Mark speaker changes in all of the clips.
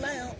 Speaker 1: lamp.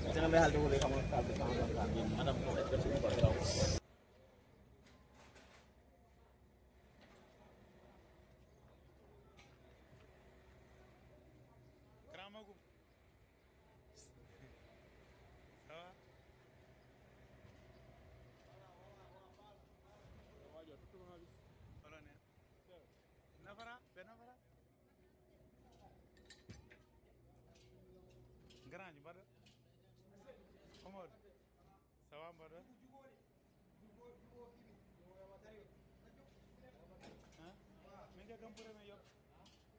Speaker 1: kure men yoɓ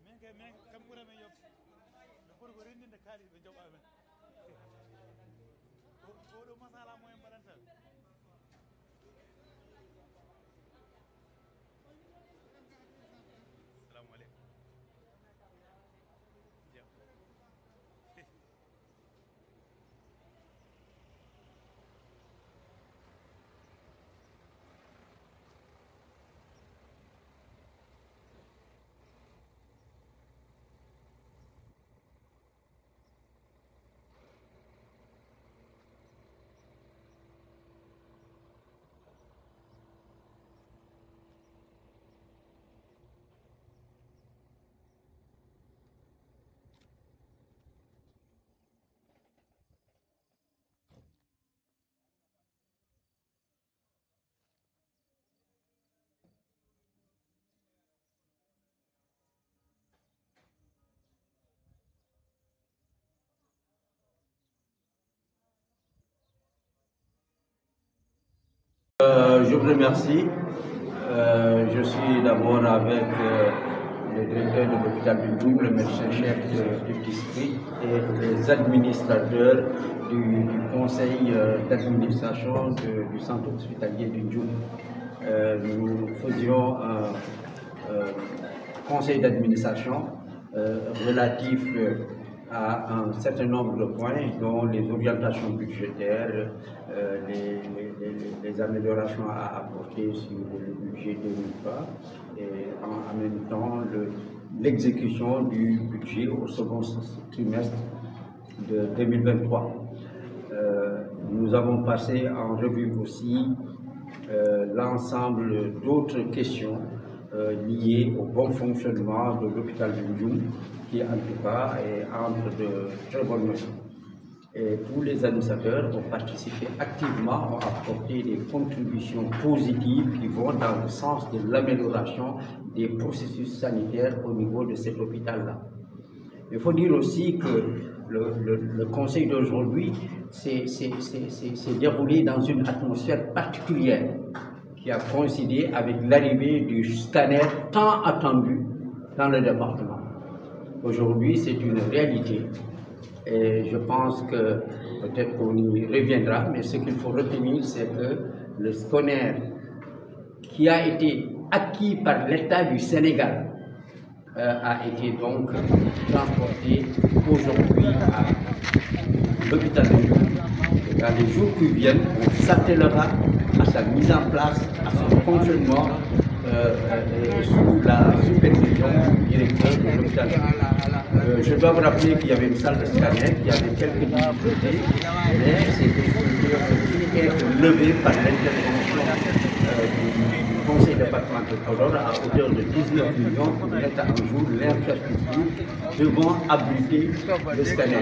Speaker 1: min ke min kam kure men yoɓ no ɓuri ko renndinde men masala
Speaker 2: Euh, je vous remercie. Euh, je suis d'abord avec euh, le directeur de l'hôpital du Double, le médecin-chef de- du district et les administrateurs du, conseil d'administration du centre hospitalier du Double. Nous faisions un conseil d'administration relatif à un certain nombre de points, dont les orientations budgétaires, les- les- améliorations à apporter sur le budget 2003 et en, en même temps le- l'exécution du budget au second trimestre de 2023. Euh, nous avons passé en revue aussi euh, l'ensemble d'autres questions euh, liées au bon fonctionnement de l'hôpital de qui en tout cas est entre de très bonnes mains. Et tous les administrateurs ont participé activement, ont apporté des contributions positives qui vont dans le sens de l'amélioration des processus sanitaires au niveau de cet hôpital-là. Il faut dire aussi que le, le- conseil d'aujourd'hui s'est déroulé dans une atmosphère particulière qui a coïncidé avec l'arrivée du scanner tant attendu dans le département. Aujourd'hui, c'est une réalité et je pense que peut-être qu'on y reviendra, mais ce qu'il faut retenir, c'est que le scanner qui a été acquis par l'État du Sénégal euh, a été donc transporté aujourd'hui à l'hôpital de Dans les jours qui viennent, on s'attellera à sa mise en place, à son fonctionnement euh, euh, sous la supervision du directeur de l'hôpital. Euh, je dois vous rappeler qu'il y avait une salle de scanner, qu'il y avait quelques difficultés, mais être levées par l'intervention euh, du conseil départemental Podor à hauteur de 19 millions pour mettre en jour l'infrastructure devant abriter le scanner.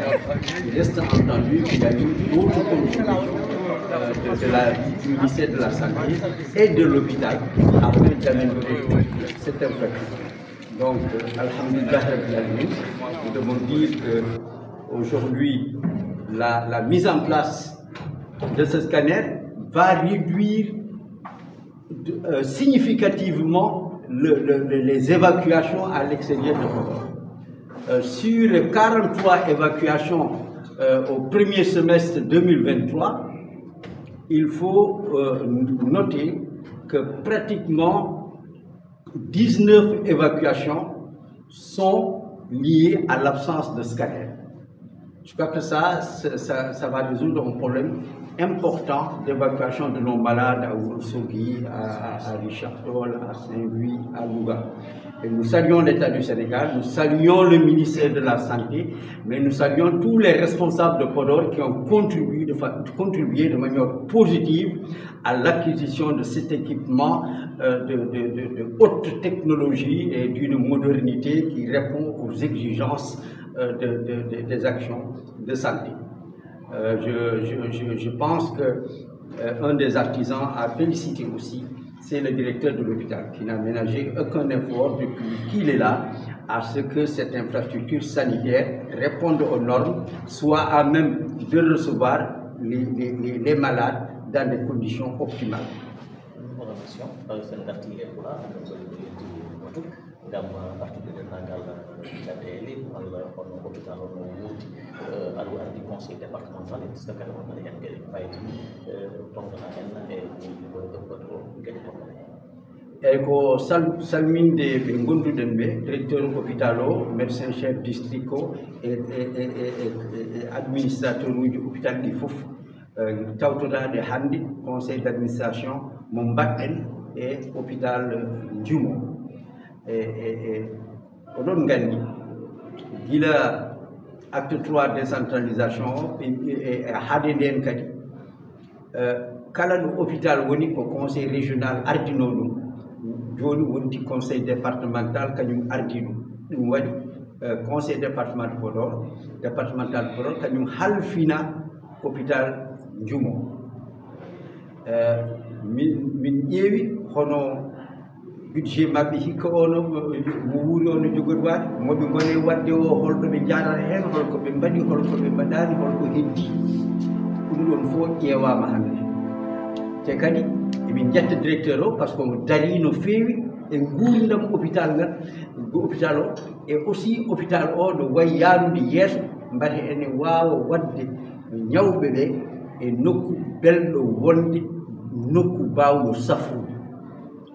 Speaker 2: Il reste entendu qu'il y a eu d'autres contributions euh, de, la, du de la Santé et de l'hôpital afin d'améliorer cette infrastructure. Donc, euh, Alhamdulillah, nous devons dire qu'aujourd'hui, la, la mise en place de ce scanner va réduire euh, significativement le- le- le- les évacuations à l'extérieur de. Euh, sur les 43 évacuations euh, au premier semestre 2023, il faut euh, noter que pratiquement 19 évacuations sont liées à l'absence de scanner. Je crois que ça, ça, ça va résoudre un problème important d'évacuation de nos malades à Ourossogui, à, à Richard Toll, à Saint-Louis, à Louga. Et nous saluons l'État du Sénégal, nous saluons le ministère de la Santé, mais nous saluons tous les responsables de Podor qui ont contribué de, manière positive à l'acquisition de cet équipement euh, de, haute technologie et d'une modernité qui répond aux exigences euh, des actions de santé. Euh, je, pense que euh, un des artisans à féliciter aussi, c'est le directeur de l'hôpital qui n'a ménagé aucun effort depuis qu'il est là à ce que cette infrastructure sanitaire réponde aux normes, soit à même de recevoir les, les malades dans des conditions optimales.
Speaker 3: O no wuurdi aɗa ardi conseil départemental e so kadi wonɗon hen gueɗe fayti tongana hen e ɓeɓɓat o gueɗe gonɗon
Speaker 2: eyyi ko sal salminde ɓe gonduɗen ɓe directeur hôpital o médecin chef district o e administrateur uji hôpital ɗi foof tawtoɗaɗe hannde conseil d' administration mo mbaɗɗen e hôpital jumo e acte trois décentralisation o e haade nden kadi. Kala ɗo hôpital woni ko conseil régional ardino ɗum. Conseil départemental kañum ardi ɗum ɗum waɗi conseil département podor départemental podor kañum halfina hôpital jumo min min ƴeewi budget maɓɓe hikka ono mo wuuri o no jogori waade moɓe gone wadde o holɗo ɓe jaadata heen holko ɓe mbaɗi holko ɓe mbaɗaani holko heddi. Ɗum ɗon fof ƴeewaama hannde. Te kadi emin jetta directeur o par ce que mo darii no feewi e nguurdam hôpital ngal hôpital o e aussi hôpital o no wayi yaarude yeeso mbata ene waawa waɗde ñawɓe ɓee e nokku belɗo wonde nokku baawɗo safrude.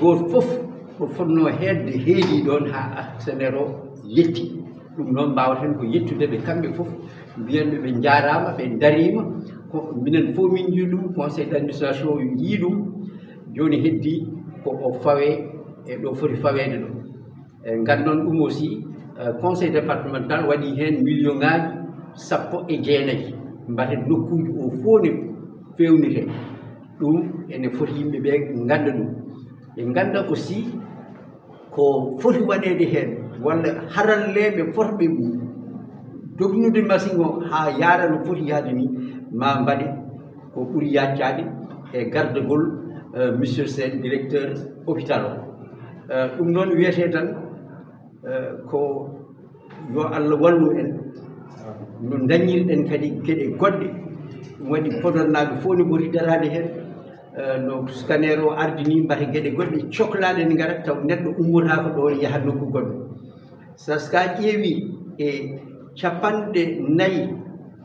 Speaker 2: gooto fof ko fotnoo heedde heedii ɗoon haa actionnaire o yetti. Ɗum noon mbawaten ko yettude ɓe kamɓe fof. Mbiyanɓe ɓe jaaraama ɓe ndariima. Minen fof min njii ɗum conseil d' administration yii ɗum. Jooni heddii ko o fawee e ɗo foti faweede ɗo. E nganndon ɗum aussi e conseil départemental waɗi heen million ŋaaji sappo e jeenayi. Mbaten nokkuuji o fof ne feewniree ɗum ene foti yimɓe ɓee ngannda ɗum. ɓe ngannda aussi ko foti waɗeede heen walla haralle ɓe fota dognude machine o haa yaara no foti yahde ni ma mbaɗe ko ɓuri yaccaade e gardegol e, monsieur sen directeur hôpital o. E, ɗum noon wiyetee tan e, ko yo allah wallu en no dañirɗen kadi geɗe goɗɗe. Ɗum waɗi podonnaaɓe fof ne poti daraade heen. Eh, no scanére o ardini mbata geɗe goɗɗe cohlaaɗe ne ngarat taw neɗɗo ummotaako ɗo yaha nokku goɗɗo sa so a ƴeewi e capanɗe nayi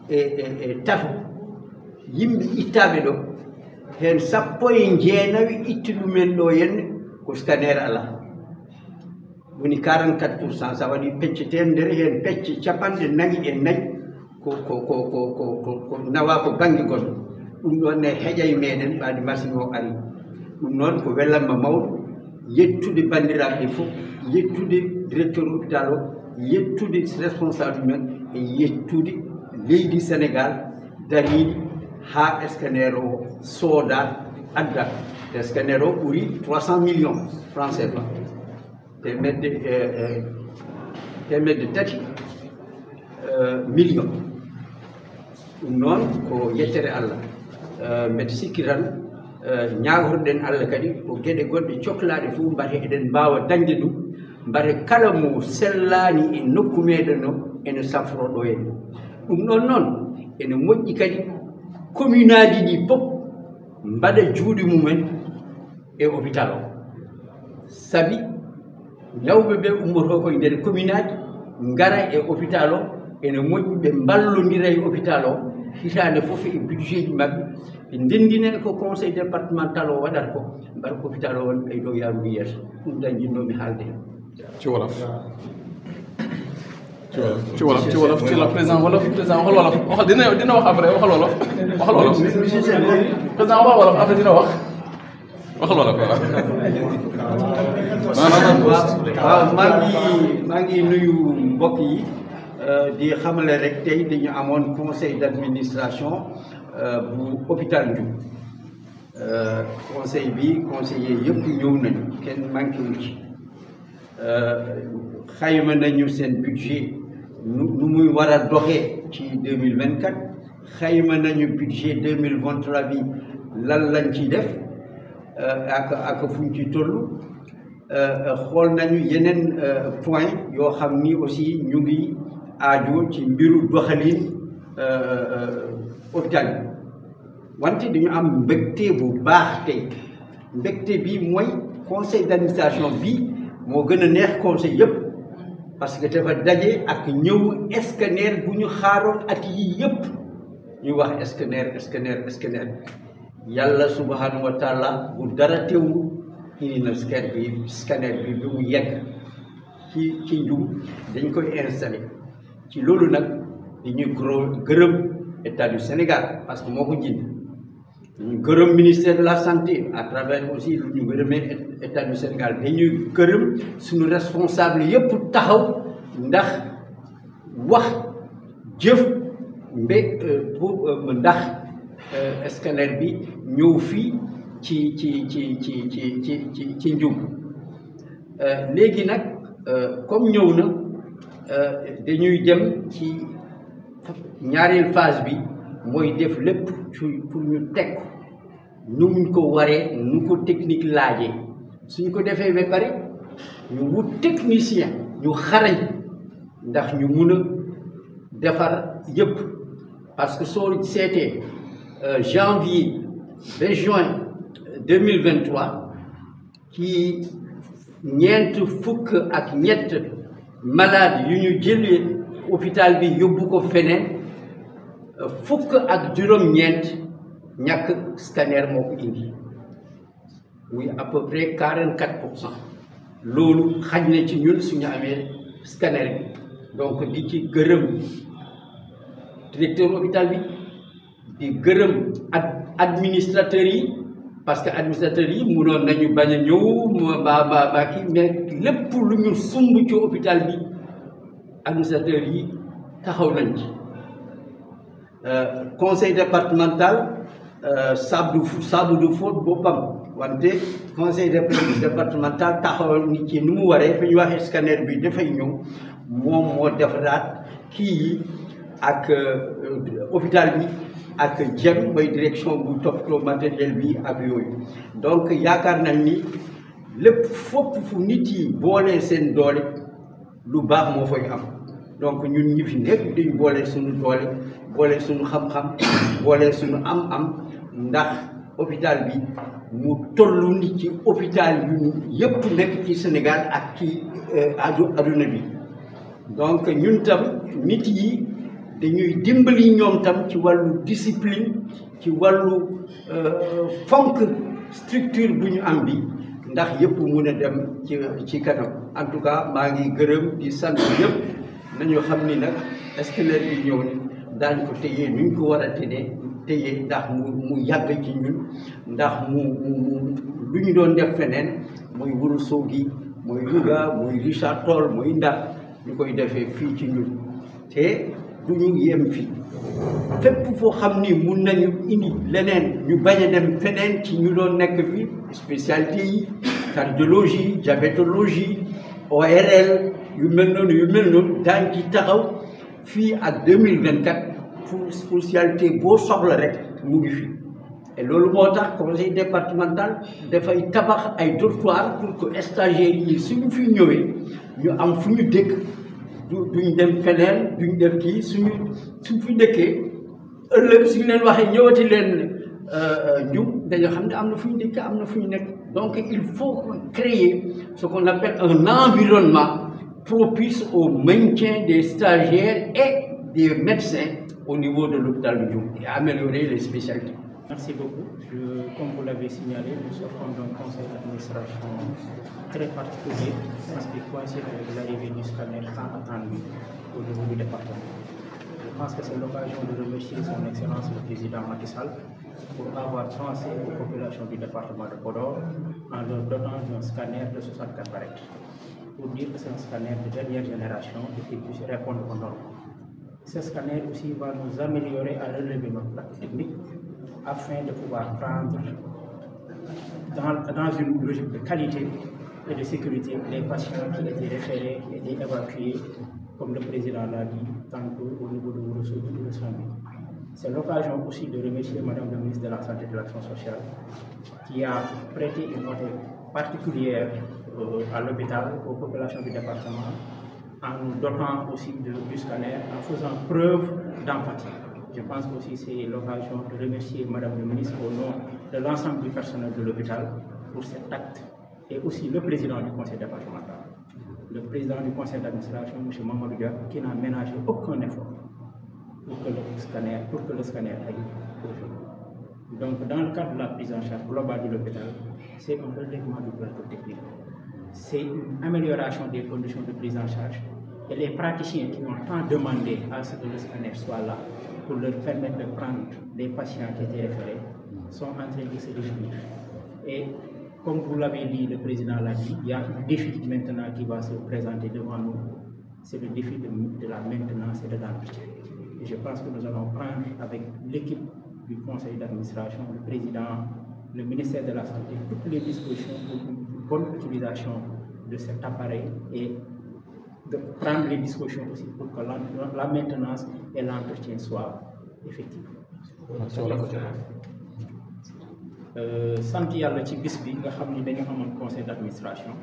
Speaker 2: e, e, e tato yimɓe ittaaɓe ɗo heen sappo e njeenawi itti ɗumen ɗo henne ko scanére alaa. Woni 44 pourcent so a waɗi pecce teemdere heen pecce capanɗe nayi e nayi ko ko ko ko ko nawa ko baŋnge goɗɗo ɗum ɗon ne heeƴay meɗen ɓaade machine o ari. Ɗum noon ko wellanma mawɗo yettude bandiraɓe fof yettude directeur hôpital o yettude responsable men e yettude leydi sénégal dariɗi ha scanner o sooda adda. Te scanner o ɓuuri 300 millions franc cfa. Temedde temedde tati million ɗum noon ko yettere allah Eh, mbeɗa sikki tan eh, ñagotoɗen allah kadi ko geɗe goɗɗe cohlaɗe fof mbate eɗen mbawa dañde ɗum mbate kala mo sellani e nokku meɗen o ene safro ɗo en. Ɗum ɗon noon ene moƴƴi kadi commune aji ɗi fof mbaɗa juuɗe mumen e hôpital o. Sabi ñawɓe ɓe ummoto koye nder commune aji ngara e hôpital o ene moƴƴi ɓe mballodira e hôpital o hitande fof e budget ji maɓɓe ɓe ndendina ko conseil départemental o waɗata ko mbaɗa hôpital o won ɓeyɗo yaarude yeeso ɗum tan jinnomi haalde hen
Speaker 4: ci wolof. Ci wolof. Ci wolof ci la président wolof président waxal wolof. Waxal dina dina wax après waxal wolof. Waxal wolof. Président waxal wolof après dina wax. Waxal wolof voilà.
Speaker 2: Waaw maa ngi maa ngi nuyu mbokk yi di xamale rek tey dañu conseil d'administration bu hôpital Ndioub. Conseil bi conseiller yëpp ñëw nañu kenn manqué wu ci. Xayma nañu budget nu nu muy war a ci deux mille vingt quatre budget deux mille vingt trois bi lan lañ def ak ak fuñ ci nañu point aussi ñu aajo ci mbiru doxalin hôpital bi. Wante dañu am mbégte bu baax tey. Mbégte bi mooy conseil d'administration bi moo gën a neex conseil yëpp parce que dafa daje ak ñëw scanner bu ñu xaaroon at yi yëpp ñu wax scanner scanner scanner. Yàlla subhanahu wa bu dara teewul indi na scanner bi scanner bi bi mu yegg ci ci njub. Dañ koy installé. Ci loolu nag dañuy état du Sénégal parce que moo ko gërëm ministère de la santé à travers aussi état du Sénégal. Dañuy gërëm suñu responsable yëpp taxaw ndax pour ndax scanner bi ñëw fii ci ci ci ci ci ci ci ci njub dañuy dem ci ñaareel phase bi mooy def lépp pour ñu teg nu mu ko waree nu ko technique laajee. Suñ ko defee ba pare ñu wut technicien ñu xarañ ndax ñu mun a parce que soo seetee janvier ba juin deux mille vingt trois ci ñeent fukk ak ñett malade yu ñu jëlee hôpital bi yóbbu ko feneen fukk ak juróom-ñeent ñàkk scanner moo ko indi. Muy à peu près quarante quatre pour cent. Loolu xaj na ci ñun suñu amee scanner bi. Donc di ci gërëm directeur hôpital bi di gërëm ad administrateurs yi parce que administrateur yi munoon nañu bañ a ñëw ba ba ba kii mais lépp lu ñu sumb ci hôpital bi administrateur yi taxaw nañ ci. Conseil départemental saabu du saabu du fóot boppam wante conseil départemental taxaw ni ci ni mu waree fi ñu waxee scanner bi dafay ñëw moom moo defaraat kii yi ak hôpital bi ak JEM mooy direction bu toppatoo matériel bi ak yooyu. Donc yaakaar nañ ni lépp fopp fu nit yi boolee seen doole lu baax moo fay am. Donc ñun ñi fi suñu doole suñu xam-xam suñu am-am ndax hôpital bi mu ni ci hôpital yu ci Sénégal ak ci aduna bi. Donc ñun tam nit dañuy dimbali ñoom tam ci wàllu discipline ci wàllu fonk structure bu ñu am bi ndax yëpp mun a dem ci kanam. En tout cas maa ngi gërëm di sant yëpp nañu xam ni nag scanner bi ñëw ni daañ ko téye nuñ ko war a téye téye ndax mu mu yàgg ci ñun ndax mu mu lu ñu doon def feneen muy Ourossogui muy Louga muy Richard Toll muy Ndar ñu koy defee fii ci ñun. Te du ñu yem fii fépp nañu indi leneen ñu dem feneen ci ñu fii spécialité cardiologie diabétologie ORL yu mel noonu yu mel noonu daañ ci taxaw fii pour spécialité boo soxla rek mu ngi fi. Et loolu moo tax conseil départemental dafay tabax ay dortoir pour que stagiaires yi suñu fi ñëwee ñu am fu du duñ dem feneen duñ def kii suñu suñ fi dëkkee ëllëg suñu leen waxee ñëwati leen njub dañoo xam ne am na fu ñu dëkk am na fu ñu nekk donc il faut créer ce qu'on appelle un environnement propice au maintien des stagiaires et des médecins au niveau de l'hôpital de Diouf et améliorer les spécialités.
Speaker 5: Merci beaucoup. Comme vous l'avez signalé, nous sortons d'un conseil d'administration très particulier, parce qu'il coïncide avec l'arrivée du scanner tant attendu au niveau du département. Je pense que c'est l'occasion de remercier son Excellence le Président Macky Sall pour avoir pensé aux populations du département de Podor en leur donnant un scanner de 64 barrettes. Pour dire que c'est un scanner de dernière génération et qu'il puisse répondre aux normes. Ce scanner aussi va nous améliorer à relever notre plaque technique afin de pouvoir prendre dans, une logique de qualité et de sécurité les patients qui étaient référés, qui étaient évacués, comme le président l'a dit, tantôt au niveau de ou de. C'est l'occasion aussi de remercier Madame la ministre de la Santé et de l'Action sociale qui a prêté une note particulière euh, à l'hôpital, aux populations du département, en nous dotant aussi de, du scanner, en faisant preuve d'empathie. Je pense aussi c'est l'occasion de remercier Madame le ministre au nom de l'ensemble du personnel de l'hôpital pour cet acte et aussi le président du conseil départemental, le président du conseil d'administration, M. Mamadou qui n'a ménagé aucun effort pour que le scanner, pour que le scanner aille aujourd'hui. Donc, dans le cadre de la prise en charge globale de l'hôpital, c'est un relèvement du plateau technique. C'est une amélioration des conditions de prise en charge. Et les praticiens qui ont tant demandé à ce que le scanner soit là pour leur permettre de prendre les patients qui étaient référés sont en train de se réjouir. Et comme vous l'avez dit, le président l'a dit, il y a un défi maintenant qui va se présenter devant nous. C'est le défi de, la maintenance et de l'entretien. Et je pense que nous allons prendre avec l'équipe du conseil d'administration, le président, le ministère de la Santé, toutes les dispositions pour une bonne utilisation de cet appareil de prendre les dispositions aussi pour que la, la maintenance et l'entretien soient effectifs. Euh, sant yàlla ci bis bi nga xam ni dañu amoon conseil d'administration.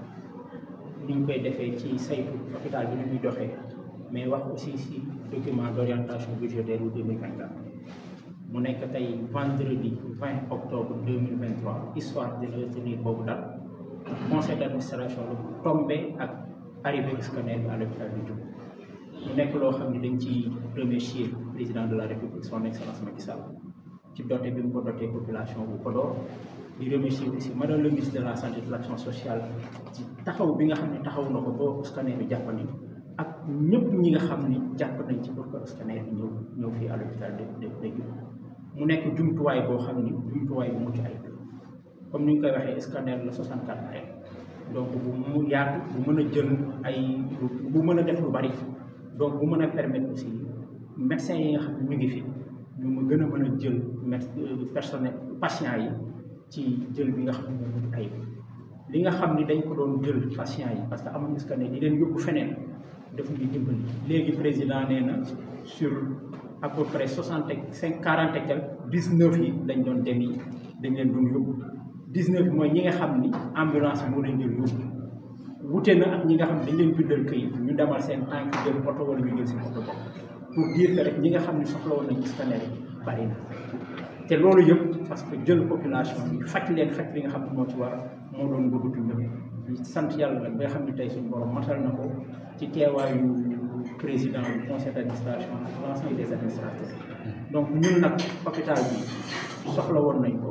Speaker 5: Ni ñu koy defee ci saytu hôpital bi ni muy doxee mais wax aussi si document d'orientation budgétaire bu 2024 mu nekk tey vendredi 20 octobre 2023 histoire de retenir boobu dal conseil d'administration la tombé ak arrivée du scanner à l'hôpital du Diouf mu nekk loo xam ne dañ ci remercier président de la république son excellence Macky Sall ci doté bi mu ko doté population bu Podor. Di remercier aussi madame le ministre de la santé et de l'action sociale ci taxaw bi nga xam ne taxaw na ko boo scanner bi jàppandi ak ñëpp ñi nga xam ni jàpp nañ ci pour que scanner bi ñëw ñëw fii à l'hôpital de de Diouf mu nekk jumtuwaay boo xam ni jumtuwaay bu mucc ayib comme ni ñu koy waxee scanner la 64 rek donc bu mu yaatu bu mën a jël ay bu mën a def lu bari donc bu mën a permettre aussi médecins yi nga xam ne ñu ngi fi ñu mu gën a mën a jël personnel patients yi ci jël bi nga xam ne nga xam ni dañ ko doon jël patients yi parce que amuñu ne di leen yóbbu feneen daf ñu dimbali. Léegi président nee na sur à peu près soixante et cinq quarante et dix neuf yi dañ doon dem dañ leen doon yóbbu. Dix neuf yi mooy ñi nga xam ni ambulance moo leen jël yóbbu. Wute na ak ñi nga xam ne dañ leen bindal këyit ñu demal seen tànk jël oto wala ñu jël seen oto pour dire que rek ñi nga xam ne soxla woon nañu scanner yi bari na. Te loolu yëpp parce que jël population bi faj leen faj li nga xam ne moo ci moo doon bëggatu ñëpp sant yàlla nag xam ne tey suñu borom matal na ko ci teewaayu président du conseil d'administration ak l'ensemble des donc ñun nag hôpital bi soxla woon nañ ko.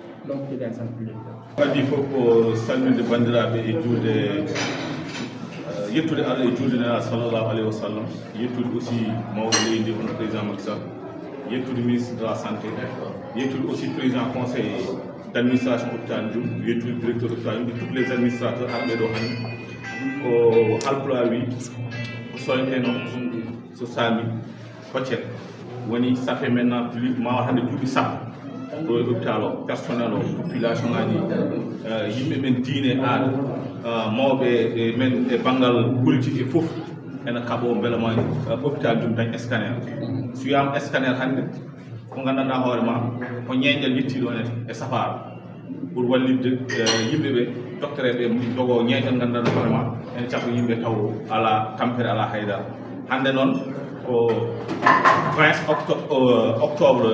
Speaker 5: donc di leen sant di leen gërëm.
Speaker 6: kadi fof ko salminde bandiraɓe e juuɗe yettude allah e juuɗe nela sallllahu alayhi wa sallam. Yettude aussi mawɗo leydi hono président Macky Sall. Yettude ministre de la santé. Yettude aussi président conseil d' administration hôpital Diouf yettude directeur hôpital et tous les administrateurs ko halpulaar wi ko soynteno so saami hoccet woni ça fait maintenant plus ma hande duuɓi sappo e E hôpital o personnel o population ngaji euh, yimɓe men diine aada. Euh, mawɓe e men e banggal politique e fof ene kaɓo beela ma euh, hôpital jum dañ scanner. So wiyama scanner hannde ko gandanɗa hoore ma ko ñeñal yettiɗo ne e safara pour wallidde yimɓe ɓe docteur e ɓe jogo ñeñal gandanɗa hoore ma ene caɓa yimɓe taw ala tampere ala haydara. Hannde noon ko 20 octobre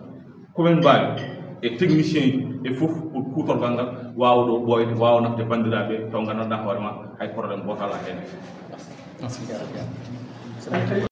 Speaker 6: komin mbawi e technicien ji e fof kutorgal ngal wawa ɗo ɓoyde wawa nafde bandiraɓe taw gandanɗa hoore ma hay probléme goto ala hen